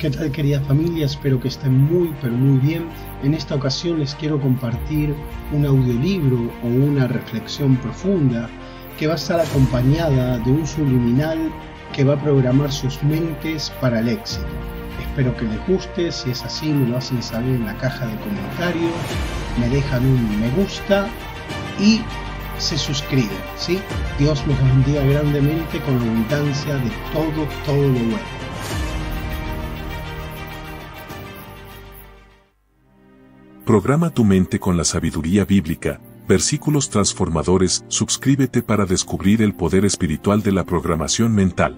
¿Qué tal querida familia? Espero que estén muy pero muy bien. En esta ocasión les quiero compartir un audiolibro o una reflexión profunda que va a estar acompañada de un subliminal que va a programar sus mentes para el éxito. Espero que les guste, si es así me lo hacen saber en la caja de comentarios, me dejan un me gusta y se suscriben, ¿sí? Dios los bendiga grandemente con abundancia de todo, todo lo bueno. Programa tu mente con la sabiduría bíblica, versículos transformadores, suscríbete para descubrir el poder espiritual de la programación mental.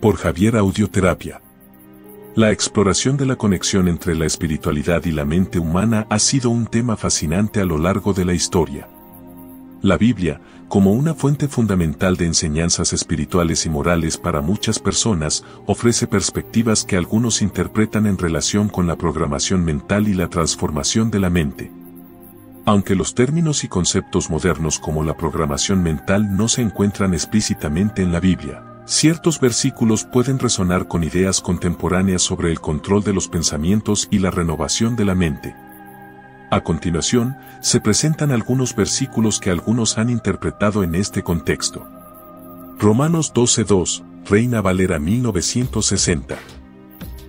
Por Javier Audioterapia. La exploración de la conexión entre la espiritualidad y la mente humana ha sido un tema fascinante a lo largo de la historia. La Biblia, como una fuente fundamental de enseñanzas espirituales y morales para muchas personas, ofrece perspectivas que algunos interpretan en relación con la programación mental y la transformación de la mente. Aunque los términos y conceptos modernos como la programación mental no se encuentran explícitamente en la Biblia, ciertos versículos pueden resonar con ideas contemporáneas sobre el control de los pensamientos y la renovación de la mente. A continuación, se presentan algunos versículos que algunos han interpretado en este contexto. Romanos 12.2, Reina Valera 1960.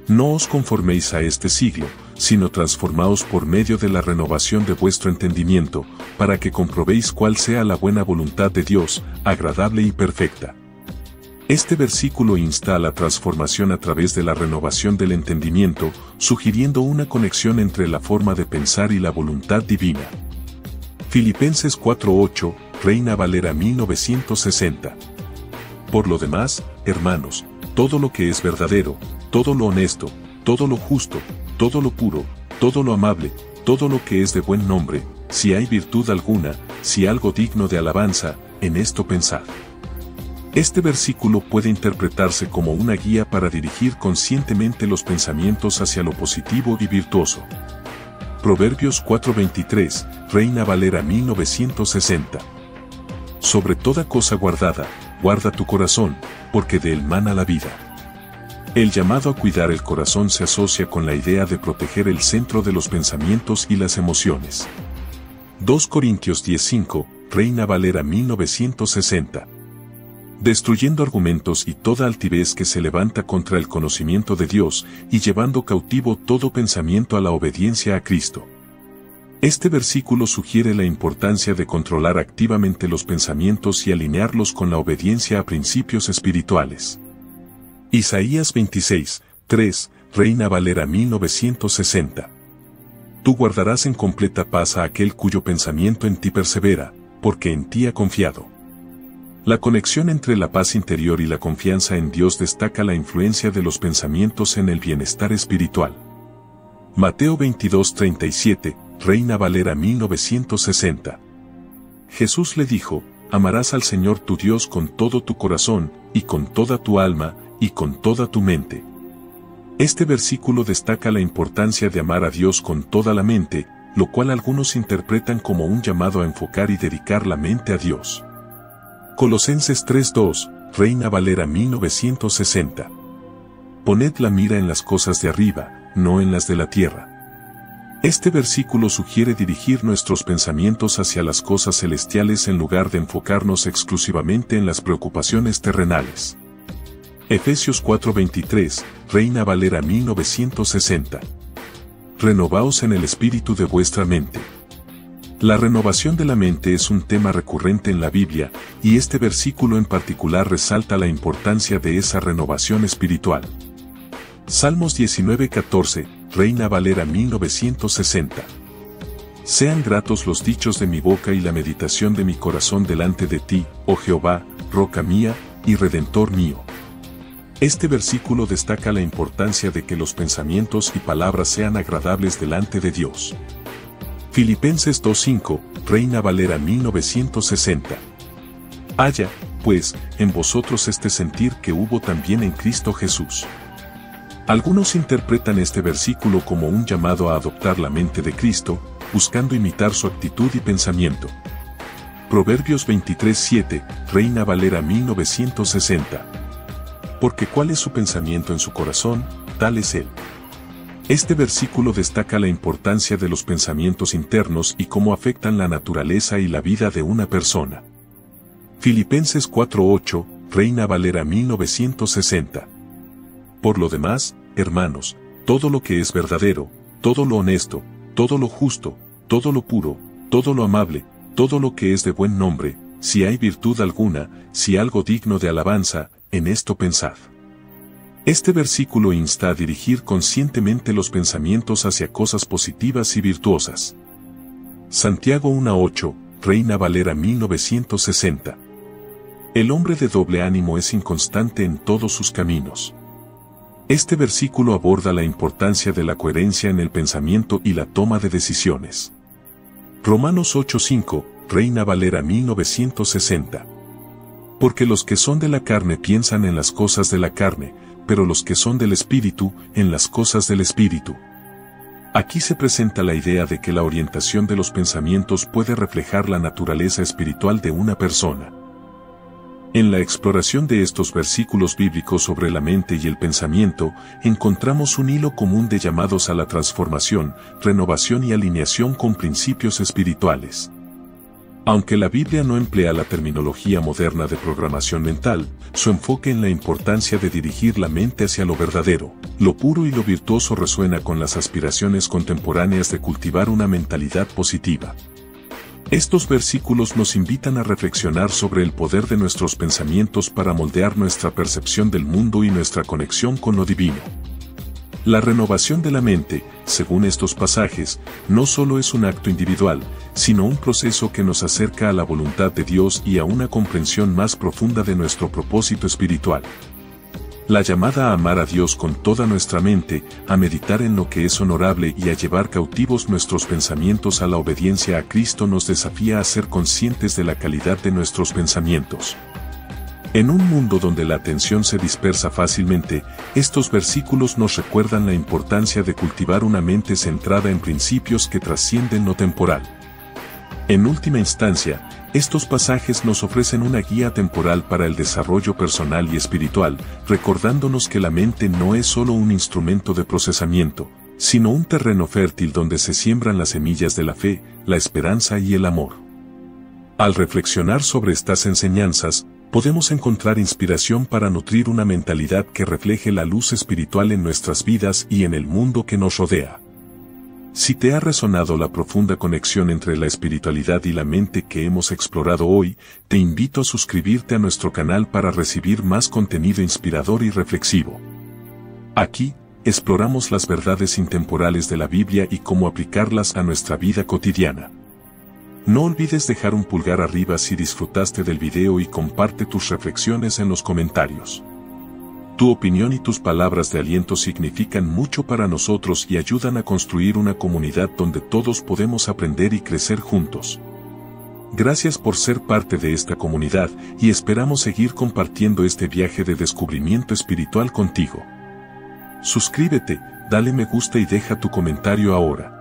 No os conforméis a este siglo, sino transformaos por medio de la renovación de vuestro entendimiento, para que comprobéis cuál sea la buena voluntad de Dios, agradable y perfecta. Este versículo insta a la transformación a través de la renovación del entendimiento, sugiriendo una conexión entre la forma de pensar y la voluntad divina. Filipenses 4.8, Reina Valera 1960. Por lo demás, hermanos, todo lo que es verdadero, todo lo honesto, todo lo justo, todo lo puro, todo lo amable, todo lo que es de buen nombre, si hay virtud alguna, si algo digno de alabanza, en esto pensad. Este versículo puede interpretarse como una guía para dirigir conscientemente los pensamientos hacia lo positivo y virtuoso. Proverbios 4:23, Reina Valera 1960. Sobre toda cosa guardada, guarda tu corazón, porque de él mana la vida. El llamado a cuidar el corazón se asocia con la idea de proteger el centro de los pensamientos y las emociones. 2 Corintios 10:5, Reina Valera 1960 destruyendo argumentos y toda altivez que se levanta contra el conocimiento de Dios y llevando cautivo todo pensamiento a la obediencia a Cristo. Este versículo sugiere la importancia de controlar activamente los pensamientos y alinearlos con la obediencia a principios espirituales. Isaías 26, 3, Reina Valera 1960. Tú guardarás en completa paz a aquel cuyo pensamiento en ti persevera, porque en ti ha confiado. La conexión entre la paz interior y la confianza en Dios destaca la influencia de los pensamientos en el bienestar espiritual. Mateo 22:37, Reina Valera 1960. Jesús le dijo, amarás al Señor tu Dios con todo tu corazón, y con toda tu alma, y con toda tu mente. Este versículo destaca la importancia de amar a Dios con toda la mente, lo cual algunos interpretan como un llamado a enfocar y dedicar la mente a Dios. Colosenses 3.2, Reina Valera 1960. Poned la mira en las cosas de arriba, no en las de la tierra. Este versículo sugiere dirigir nuestros pensamientos hacia las cosas celestiales en lugar de enfocarnos exclusivamente en las preocupaciones terrenales. Efesios 4:23, Reina Valera 1960. Renovaos en el espíritu de vuestra mente. La renovación de la mente es un tema recurrente en la Biblia, y este versículo en particular resalta la importancia de esa renovación espiritual. Salmos 19:14, Reina Valera 1960. Sean gratos los dichos de mi boca y la meditación de mi corazón delante de ti, oh Jehová, roca mía y redentor mío. Este versículo destaca la importancia de que los pensamientos y palabras sean agradables delante de Dios. Filipenses 2.5, Reina Valera 1960. Haya, pues, en vosotros este sentir que hubo también en Cristo Jesús. Algunos interpretan este versículo como un llamado a adoptar la mente de Cristo, buscando imitar su actitud y pensamiento. Proverbios 23.7, Reina Valera 1960. Porque cuál es su pensamiento en su corazón, tal es Él. Este versículo destaca la importancia de los pensamientos internos y cómo afectan la naturaleza y la vida de una persona. Filipenses 4.8, Reina Valera 1960. Por lo demás, hermanos, todo lo que es verdadero, todo lo honesto, todo lo justo, todo lo puro, todo lo amable, todo lo que es de buen nombre, si hay virtud alguna, si algo digno de alabanza, en esto pensad. Este versículo insta a dirigir conscientemente los pensamientos hacia cosas positivas y virtuosas. Santiago 1.8, Reina Valera 1960. El hombre de doble ánimo es inconstante en todos sus caminos. Este versículo aborda la importancia de la coherencia en el pensamiento y la toma de decisiones. Romanos 8.5, Reina Valera 1960. Porque los que son de la carne piensan en las cosas de la carne, pero los que son del Espíritu, en las cosas del Espíritu. Aquí se presenta la idea de que la orientación de los pensamientos puede reflejar la naturaleza espiritual de una persona. En la exploración de estos versículos bíblicos sobre la mente y el pensamiento, encontramos un hilo común de llamados a la transformación, renovación y alineación con principios espirituales. Aunque la Biblia no emplea la terminología moderna de programación mental, su enfoque en la importancia de dirigir la mente hacia lo verdadero, lo puro y lo virtuoso resuena con las aspiraciones contemporáneas de cultivar una mentalidad positiva. Estos versículos nos invitan a reflexionar sobre el poder de nuestros pensamientos para moldear nuestra percepción del mundo y nuestra conexión con lo divino. La renovación de la mente, según estos pasajes, no solo es un acto individual, sino un proceso que nos acerca a la voluntad de Dios y a una comprensión más profunda de nuestro propósito espiritual. La llamada a amar a Dios con toda nuestra mente, a meditar en lo que es honorable y a llevar cautivos nuestros pensamientos a la obediencia a Cristo nos desafía a ser conscientes de la calidad de nuestros pensamientos. En un mundo donde la atención se dispersa fácilmente, estos versículos nos recuerdan la importancia de cultivar una mente centrada en principios que trascienden lo temporal. En última instancia, estos pasajes nos ofrecen una guía temporal para el desarrollo personal y espiritual, recordándonos que la mente no es solo un instrumento de procesamiento, sino un terreno fértil donde se siembran las semillas de la fe, la esperanza y el amor. Al reflexionar sobre estas enseñanzas, podemos encontrar inspiración para nutrir una mentalidad que refleje la luz espiritual en nuestras vidas y en el mundo que nos rodea. Si te ha resonado la profunda conexión entre la espiritualidad y la mente que hemos explorado hoy, te invito a suscribirte a nuestro canal para recibir más contenido inspirador y reflexivo. Aquí, exploramos las verdades intemporales de la Biblia y cómo aplicarlas a nuestra vida cotidiana. No olvides dejar un pulgar arriba si disfrutaste del video y comparte tus reflexiones en los comentarios. Tu opinión y tus palabras de aliento significan mucho para nosotros y ayudan a construir una comunidad donde todos podemos aprender y crecer juntos. Gracias por ser parte de esta comunidad y esperamos seguir compartiendo este viaje de descubrimiento espiritual contigo. Suscríbete, dale me gusta y deja tu comentario ahora.